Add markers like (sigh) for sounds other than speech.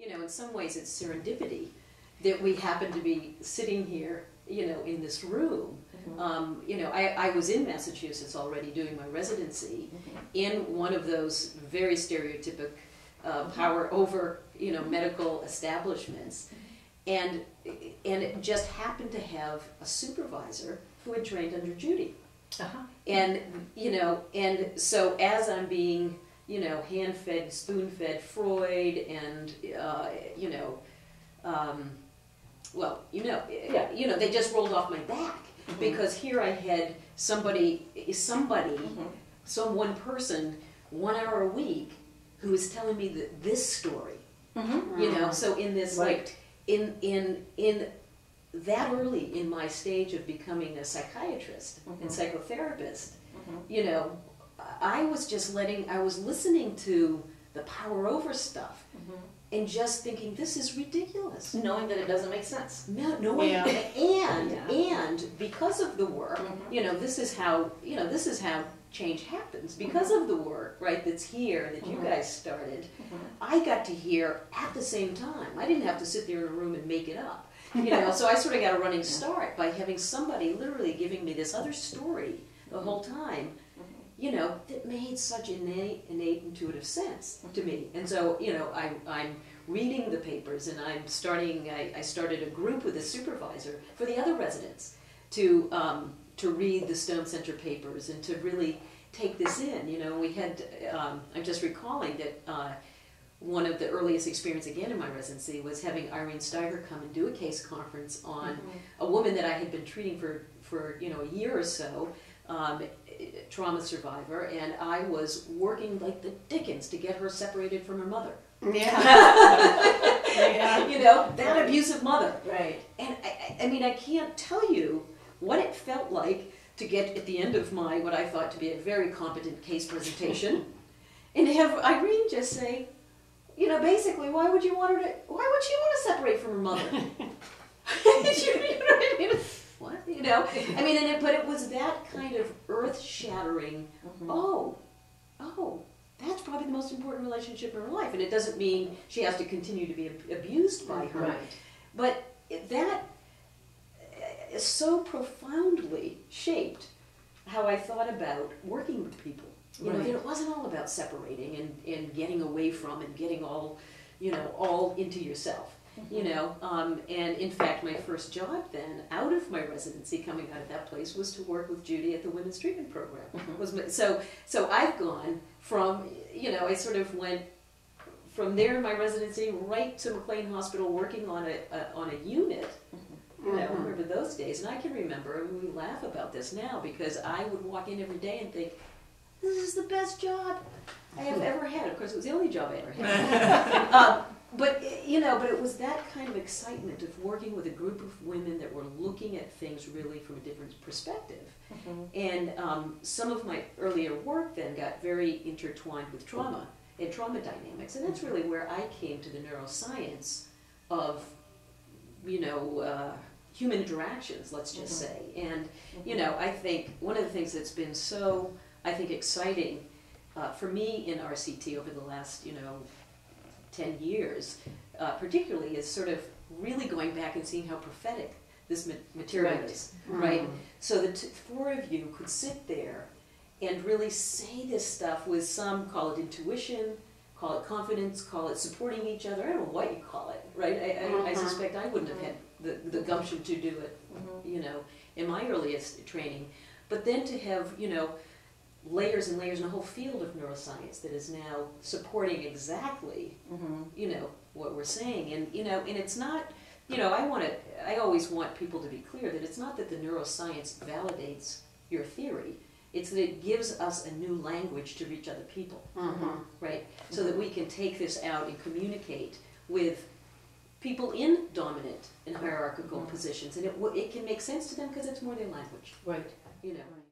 you know, in some ways it's serendipity that we happen to be sitting here, you know, in this room. Um, you know, I, I was in Massachusetts already doing my residency in one of those very stereotypic uh, power over, you know, medical establishments. And, and it just happened to have a supervisor who had trained under Judy. Uh-huh. And, you know, and so as I'm being, you know, hand fed, spoon fed Freud and, uh, you know, um, well, you know, Yeah. you know, they just rolled off my back mm-hmm. because here I had somebody, somebody, mm-hmm. some one person, one hour a week, who was telling me that this story, mm-hmm. you know. So in this like, in in in that early in my stage of becoming a psychiatrist and psychotherapist, you know, I was just letting, I was listening to the power over stuff and just thinking, this is ridiculous. Knowing that it doesn't make sense. No, no way. Yeah. And Yeah. and because of the work, Mhm. you know, this is how you know this is how change happens because of the work, right? That's here that you Mhm. guys started. I got to hear at the same time. I didn't have to sit there in a room and make it up. You know, (laughs) so I sort of got a running start by having somebody literally giving me this other story the whole time. You know, that made such innate, innate intuitive sense to me. And so, you know, I, I'm reading the papers and I'm starting, I, I started a group with a supervisor for the other residents to, um, to read the Stone Center papers and to really take this in. You know, we had, um, I'm just recalling that uh, one of the earliest experience again in my residency was having Irene Stiver come and do a case conference on a woman that I had been treating for, for you know, a year or so, um, trauma survivor, and I was working like the dickens to get her separated from her mother. Yeah. (laughs) yeah. You know, that abusive mother. Right. And I, I I mean, I can't tell you what it felt like to get at the end of my, what I thought to be a very competent case presentation, (laughs) and have Irene just say, you know, basically, why would you want her to, why would she want to separate from her mother? (laughs) you, know what I mean? What? You know? I mean, and it, but it was that kind of earth shattering, oh, oh, that's probably the most important relationship in her life. And it doesn't mean she has to continue to be abused by her. Right. But that uh, so profoundly shaped how I thought about working with people. You know, Right. that it wasn't all about separating and, and getting away from and getting all, you know, all into yourself. You know, um, and in fact, my first job then, out of my residency, coming out of that place, was to work with Judy at the Women's Treatment Program. Was my, so, so I've gone from, you know, I sort of went from there in my residency right to McLean Hospital working on a, a on a unit. You know, I remember those days, and I can remember, and we laugh about this now because I would walk in every day and think, "This is the best job I have ever had." Of course, it was the only job I ever had. (laughs) um, but you know, but it was that kind of excitement of working with a group of women that were looking at things really from a different perspective. And um, some of my earlier work then got very intertwined with trauma and trauma dynamics, and that's really where I came to the neuroscience of, you know, uh, human interactions. Let's just say, and you know, I think one of the things that's been so, I think, exciting uh, for me in RCT over the last, you know, ten years, uh, particularly, is sort of really going back and seeing how prophetic this ma- material Right. is, right? So the t- four of you could sit there and really say this stuff with some call it intuition, call it confidence, call it supporting each other. I don't know what you call it, right? I, I, I Mhm. suspect I wouldn't have had the, the gumption to do it, you know, in my earliest training. But then to have, you know, layers and layers and a whole field of neuroscience that is now supporting exactly mm-hmm. you know what we're saying. And you know and it's not you know i want to i always want people to be clear that it's not that the neuroscience validates your theory. It's that it gives us a new language to reach other people. Mhm. right? So mm-hmm. that we can take this out and communicate with people in dominant and hierarchical mm-hmm. positions. And it, w- it can make sense to them because it's more their language. Right. you know? Right.